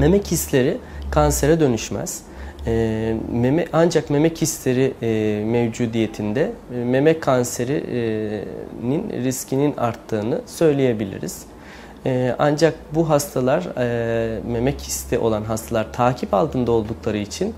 Meme kistleri kansere dönüşmez. E, meme ancak meme kistleri e, mevcudiyetinde e, meme kanserinin riskinin arttığını söyleyebiliriz. E, ancak bu hastalar e, meme kisti olan hastalar takip altında oldukları için